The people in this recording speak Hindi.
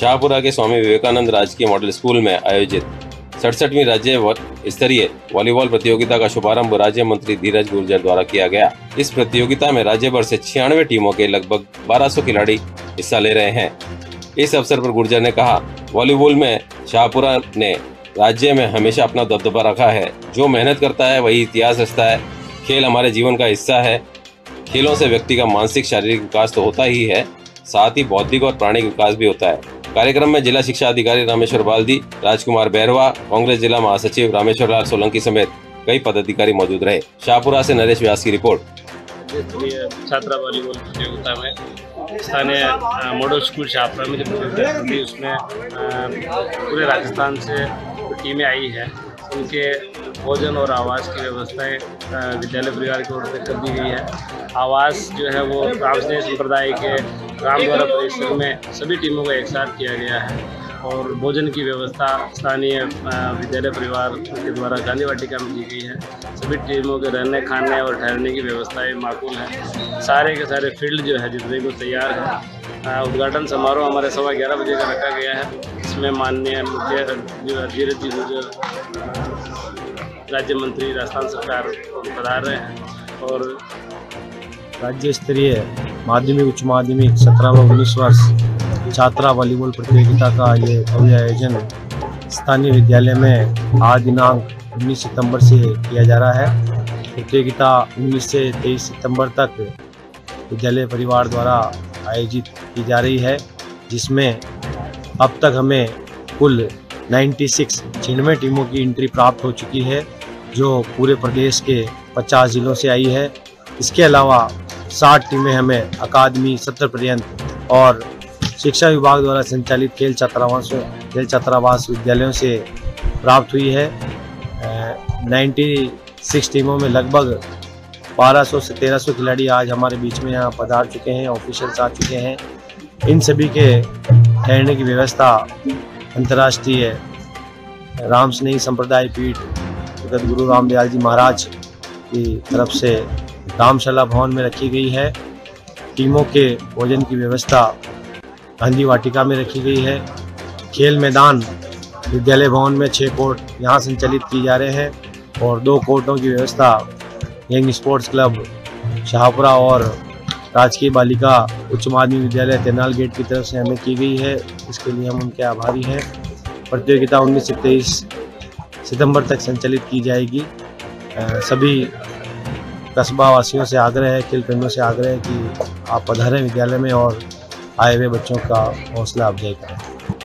शाहपुरा के स्वामी विवेकानंद राजकीय मॉडल स्कूल में आयोजित सड़सठवीं राज्य स्तरीय वॉलीबॉल प्रतियोगिता का शुभारंभ राज्य मंत्री धीरज गुर्जर द्वारा किया गया। इस प्रतियोगिता में राज्य भर से छियानवे टीमों के लगभग 1200 खिलाड़ी हिस्सा ले रहे हैं। इस अवसर पर गुर्जर ने कहा, वॉलीबॉल में शाहपुरा ने राज्य में हमेशा अपना दबदबा रखा है। जो मेहनत करता है, वही इतिहास रचता है। खेल हमारे जीवन का हिस्सा है। खेलों से व्यक्ति का मानसिक, शारीरिक विकास तो होता ही है। साथ ही बौद्धिक और प्राणिक विकास भी होता है। कार्यक्रम में जिला शिक्षा अधिकारी रामेश्वर बाल्दी, राजकुमार बैरवा, कांग्रेस जिला महासचिव रामेश्वर लाल सोलंकी समेत कई पदाधिकारी मौजूद रहे। शाहपुरा से नरेश व्यास की रिपोर्ट। छात्रा वॉलीबॉल प्रतियोगिता में स्थानीय मॉडल स्कूल शाहपुरा में जो प्रतियोगिता हुई उसमें पूरे राजस्थान से टीमें आई है। उनके भोजन और आवास की व्यवस्थाएँ विद्यालय परिवार की ओर से कर दी गई है। आवास जो है वो रामस्नेह संप्रदाय के रामद्वारा परिसर में सभी टीमों को एक साथ किया गया है और भोजन की व्यवस्था स्थानीय विद्यालय परिवार के द्वारा गांधी वाटिका में की गई है। सभी टीमों के रहने, खाने और ठहरने की व्यवस्थाएँ माकूल हैं। सारे के सारे फ़ील्ड जो है, जितने को तैयार है उद्घाटन समारोह हमारे सवा ग्यारह बजे का रखा गया है। इसमें माननीय मुख्य जो धीरज जी गुर्जर राज्य मंत्री, राजस्थान सरकार पधार रहे हैं और राज्य स्तरीय माध्यमिक, उच्च माध्यमिक, सत्रह व उन्नीस वर्ष, छात्रा वॉलीबॉल प्रतियोगिता का ये भव्य आयोजन स्थानीय विद्यालय में आज दिनांक 19 सितंबर से किया जा रहा है। प्रतियोगिता 19 से 23 सितंबर तक विद्यालय परिवार द्वारा आयोजित की जा रही है, जिसमें अब तक हमें कुल 96 सिक्स छियानवे टीमों की एंट्री प्राप्त हो चुकी है, जो पूरे प्रदेश के 50 जिलों से आई है। इसके अलावा साठ टीमें हमें अकादमी सत्र पर्यंत और शिक्षा विभाग द्वारा संचालित खेल छात्रावास खेल छात्रावास विद्यालयों से प्राप्त हुई है। नाइन्टी सिक्स टीमों में लगभग 1200 से 1300 खिलाड़ी आज हमारे बीच में यहाँ पधार चुके हैं ऑफिशियल्स आ चुके हैं। इन सभी के ठहरने की व्यवस्था अंतर्राष्ट्रीय राम स्नेही संप्रदाय पीठ जगत गुरु रामदयाल जी महाराज की तरफ़ से रामशाला भवन में रखी गई है। टीमों के भोजन की व्यवस्था गांधी वाटिका में रखी गई है। खेल मैदान विद्यालय भवन में छः कोर्ट यहाँ संचालित किए जा रहे हैं और दो कोर्टों की व्यवस्था यंग स्पोर्ट्स क्लब, शाहपुरा और राजकीय बालिका उच्च माध्यमिक विद्यालय तेनाल गेट की तरफ़ से हमें की गई है। इसके लिए हम उनके आभारी हैं। प्रतियोगिता उन्नीस से तेईस सितंबर तक संचालित की जाएगी। सभी कस्बा वासियों से आग्रह है खेल प्रेमियों से आग्रह है कि आप पधारें विद्यालय में और आए हुए बच्चों का हौसला अफजाई करें।